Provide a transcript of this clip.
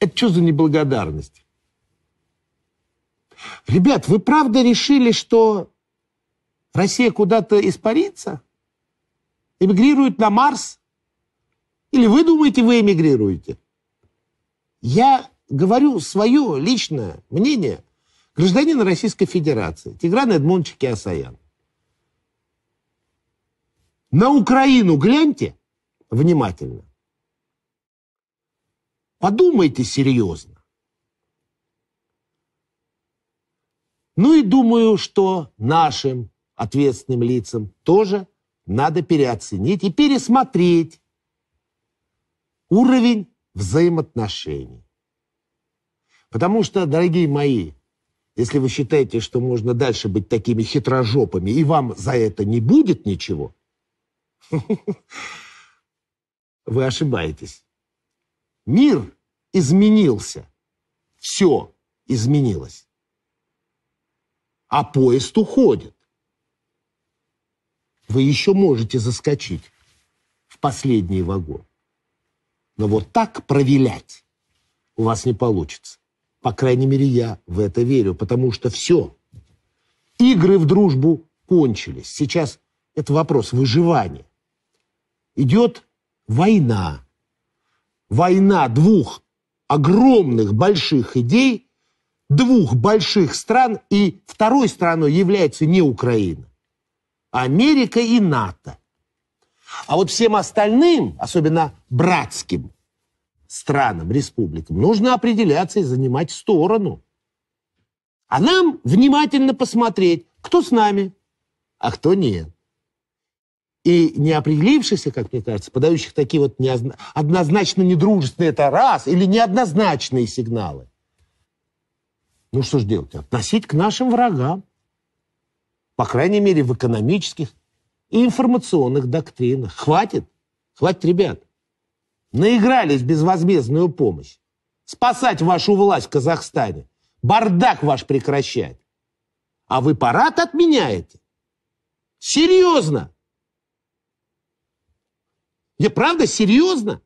Это что за неблагодарность? Ребят, вы правда решили, что Россия куда-то испарится? Эмигрирует на Марс? Или вы думаете, вы эмигрируете? Я говорю свое личное мнение гражданина Российской Федерации, Тигран Эдмондович Киасаян. На Украину гляньте внимательно. Подумайте серьезно. Ну и думаю, что нашим ответственным лицам тоже надо переоценить и пересмотреть уровень взаимоотношений. Потому что, дорогие мои, если вы считаете, что можно дальше быть такими хитрожопами, и вам за это не будет ничего, вы ошибаетесь. Мир изменился. Все изменилось. А поезд уходит. Вы еще можете заскочить в последний вагон. Но вот так провилять у вас не получится. По крайней мере, я в это верю, потому что все. Игры в дружбу кончились. Сейчас это вопрос выживания. Идет война. Война двух огромных больших идей, двух больших стран, и второй страной является не Украина, а Америка и НАТО. А вот всем остальным, особенно братским странам, республикам, нужно определяться и занимать сторону. А нам внимательно посмотреть, кто с нами, а кто нет. И не определившихся, как мне кажется, подающих такие вот однозначно недружественные, это раз, или неоднозначные сигналы. Ну что ж делать? Относить к нашим врагам. По крайней мере, в экономических и информационных доктринах. Хватит. Хватит, ребят. Наигрались безвозмездную помощь. Спасать вашу власть в Казахстане. Бардак ваш прекращать. А вы парад отменяете? Серьезно? Я правда серьезно?